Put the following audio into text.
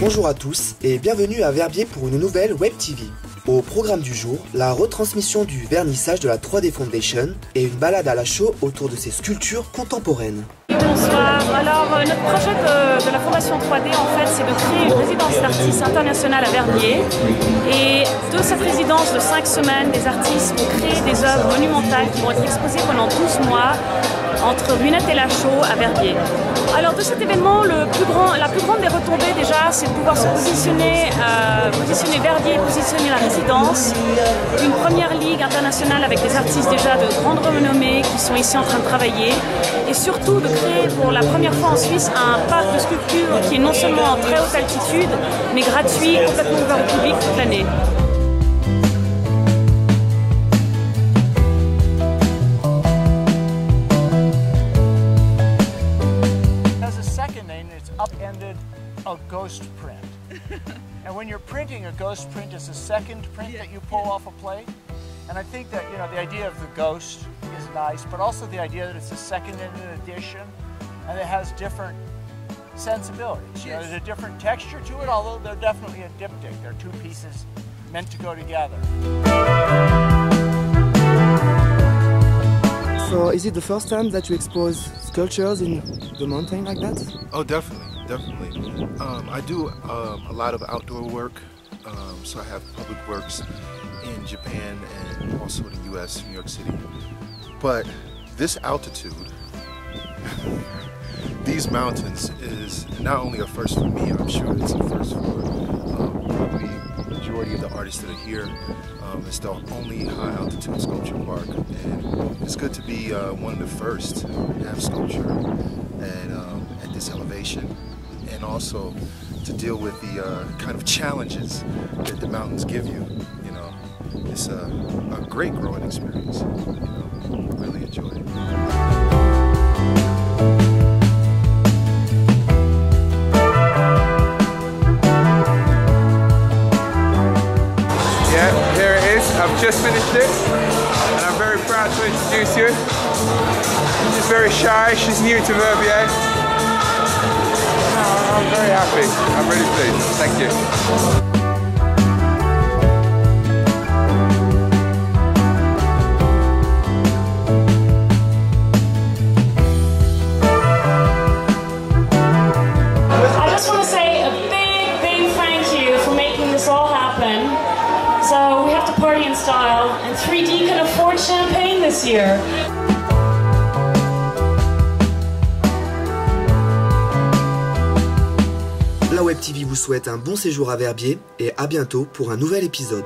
Bonjour à tous et bienvenue à Verbier pour une nouvelle Web TV. Au programme du jour, la retransmission du vernissage de la 3D Foundation et une balade à la chaux autour de ses sculptures contemporaines. Bonsoir. Alors, euh, notre projet de, la Fondation 3D, en fait, c'est de créer une résidence d'artistes internationale à Verbier. Et de cette résidence de 5 semaines, des artistes vont créer des œuvres monumentales qui vont être exposées pendant 12 mois entre Lunette et la Chaux à Verbier. Alors de cet événement, la plus grande des retombées déjà, c'est de pouvoir se positionner, euh, positionner Verbier, positionner la résidence, une première ligue internationale avec des artistes déjà de grande renommée qui sont ici en train de travailler, et surtout de créer pour la première fois en Suisse un parc de sculptures qui est non seulement en très haute altitude, mais gratuit, complètement ouvert au public toute l'année. Upended a ghost print. and when you're printing, a ghost print is a second print that you pull off a plate. And I think that you know the idea of the ghost is nice, but also the idea that it's a second in an edition, and it has different sensibilities. You know, there's a different texture to it, although they're definitely a diptych. They're two pieces meant to go together. Is it the first time that you expose sculptures in the mountain like that? Oh, definitely, definitely. Um, I do um, a lot of outdoor work, um, so I have public works in Japan and also in the U.S., New York City. But this altitude, these mountains, is not only a first for me. I'm sure it's a first for majority of the artists that are here. Um, it's the only high altitude sculpture park, and it's good to be uh, one of the first to have sculpture um, at this elevation, and also to deal with the uh, kind of challenges that the mountains give you. You know, it's a, a great growing experience. You know, really enjoy it. Just finished it, and I'm very proud to introduce you. She's very shy. She's new to Verbier. Oh, I'm very happy. I'm really pleased. Thank you. So we have to party in style, and 3D can afford champagne this year. La Web TV vous souhaite un bon séjour à Verbier et à bientôt pour un nouvel épisode.